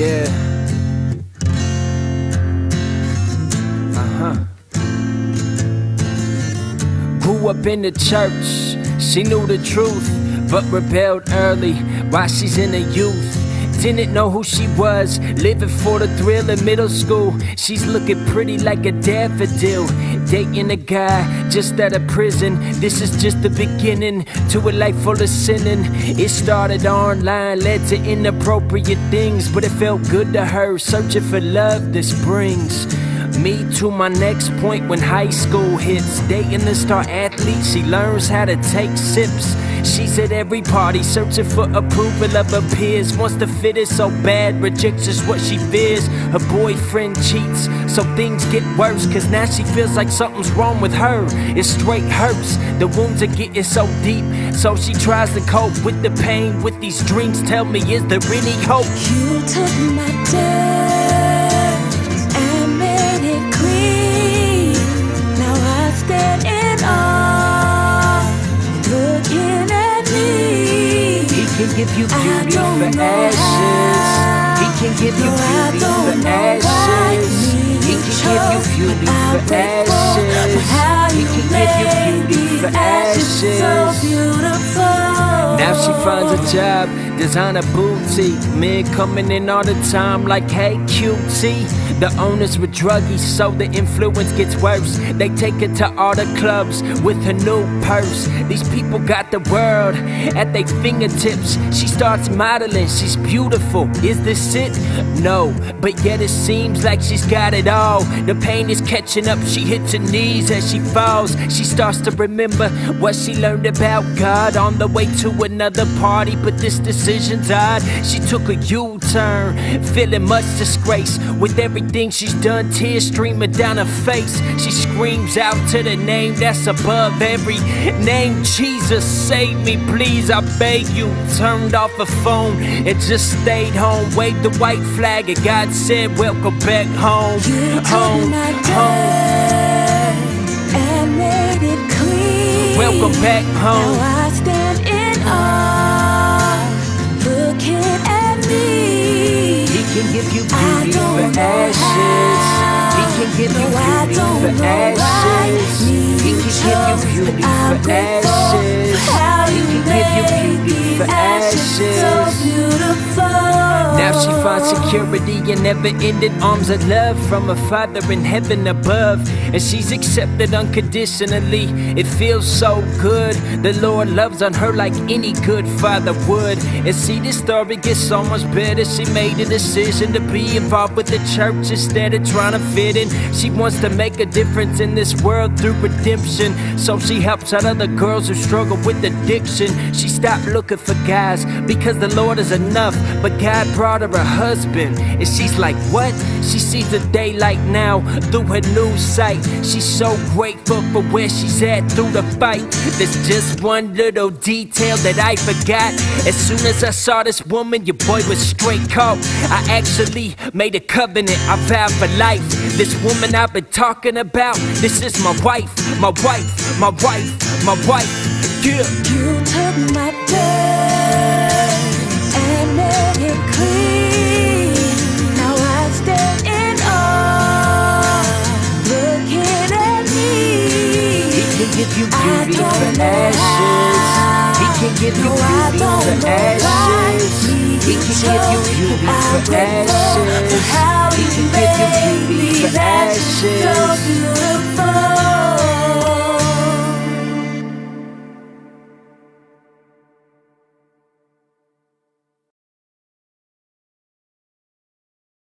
Yeah. Uh huh. Grew up in the church, she knew the truth, but rebelled early while she's in the youth. Didn't know who she was, living for the thrill in middle school. She's looking pretty like a daffodil. Dating a guy just out of prison. This is just the beginning to a life full of sinning. It started online, led to inappropriate things, but it felt good to her, searching for love this brings. Me to my next point when high school hits. Dating the star athlete, she learns how to take sips. She's at every party, searching for approval of her peers. Wants to fit in so bad, rejects just what she fears. Her boyfriend cheats, so things get worse. Cause now she feels like something's wrong with her. It straight hurts, the wounds are getting so deep. So she tries to cope with the pain, with these dreams. Tell me, is there any hope? You took my dirt give you beauty for ashes. He can give you beauty for ashes. He can give you beauty for ashes. He can give you beauty for ashes so beautiful. Now she finds a job, designer boutique. Men coming in all the time like, hey, cutie. The owners were druggies, so the influence gets worse. They take her to all the clubs with her new purse. These people got the world at their fingertips. She starts modeling, she's beautiful. Is this it? No, but yet it seems like she's got it all. The pain is catching up, she hits her knees as she falls. She starts to remember what she learned about God on the way to another party. But this decision's odd. She took a U turn, feeling much disgrace with everything she's done. Tears streaming down her face. She screams out to the name that's above every name. Jesus, save me, please, I beg you. Turned off her phone and just stayed home. Waved the white flag, and God said, Welcome back home. You Home, home. and made it clean. Welcome back home. Can give you I beauty don't for know ashes. He can give you beauty don't for ashes. He can give you beauty for ashes. how He can give you beauty for ashes she finds security in never-ending arms of love from her father in heaven above, and she's accepted unconditionally. It feels so good. The Lord loves on her like any good father would. And see, this story gets so much better. She made a decision to be involved with the church instead of trying to fit in. She wants to make a difference in this world through redemption. So she helps out other girls who struggle with addiction. She stopped looking for guys because the Lord is enough. But God brought her a husband. And she's like, What? She sees the daylight now through her new sight. She's so grateful for where she's at through the fight. There's just one little detail that I forgot. As soon as I saw this woman, your boy was straight caught. I actually made a covenant, I vowed for life. This woman I've been talking about, this is my wife, my wife, my wife, my wife. Yeah. You took my dirt and made it clean. Give you beauty for ashes. He can give you beauty don't for know ashes. He can give you beauty for ashes. how He can give you beauty these for ashes ashes.